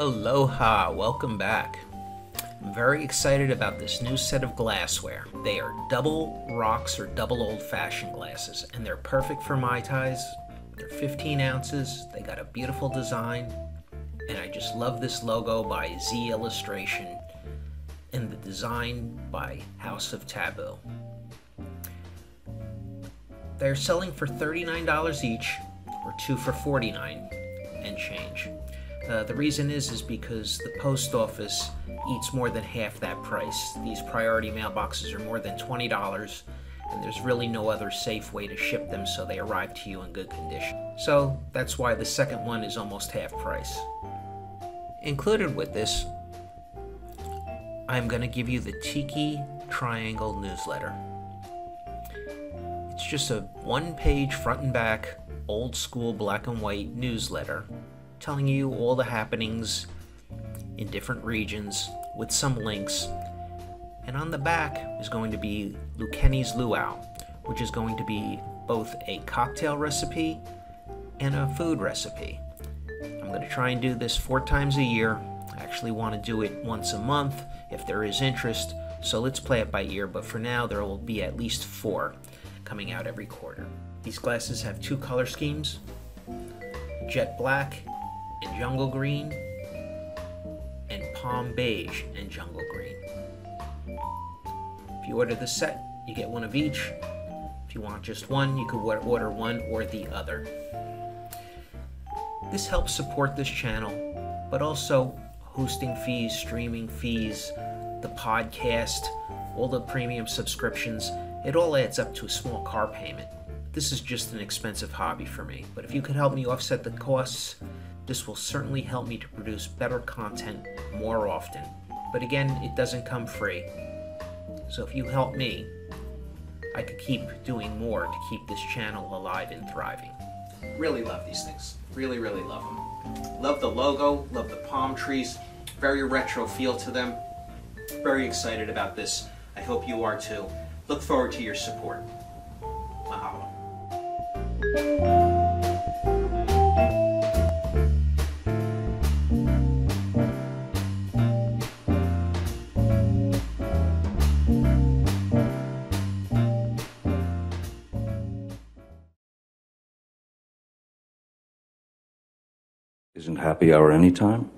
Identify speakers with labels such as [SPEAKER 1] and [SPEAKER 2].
[SPEAKER 1] Aloha, welcome back. I'm very excited about this new set of glassware. They are double rocks or double old fashioned glasses, and they're perfect for Mai Tais. They're 15 ounces, they got a beautiful design, and I just love this logo by Z Illustration and the design by House of Taboo. They're selling for $39 each, or two for 49 and change. Uh, the reason is is because the post office eats more than half that price. These priority mailboxes are more than twenty dollars, and there's really no other safe way to ship them so they arrive to you in good condition. So that's why the second one is almost half price. Included with this, I'm going to give you the Tiki Triangle newsletter. It's just a one page front and back, old school black and white newsletter telling you all the happenings in different regions with some links. And on the back is going to be Lukekini's Luau, which is going to be both a cocktail recipe and a food recipe. I'm going to try and do this four times a year. I actually want to do it once a month if there is interest, so let's play it by ear, but for now there will be at least four coming out every quarter. These glasses have two color schemes jet black and jungle green, and palm beige and jungle green. If you order the set, you get one of each. If you want just one, you could order one or the other. This helps support this channel, but also hosting fees, streaming fees, the podcast, all the premium subscriptions. It all adds up to a small car payment. This is just an expensive hobby for me, but if you could help me offset the costs, this will certainly help me to produce better content more often. But again, it doesn't come free. So if you help me, I could keep doing more to keep this channel alive and thriving. Really love these things. Really, really love them. Love the logo, love the palm trees. Very retro feel to them. Very excited about this. I hope you are too. Look forward to your support. Mahalo.
[SPEAKER 2] Isn't happy hour anytime?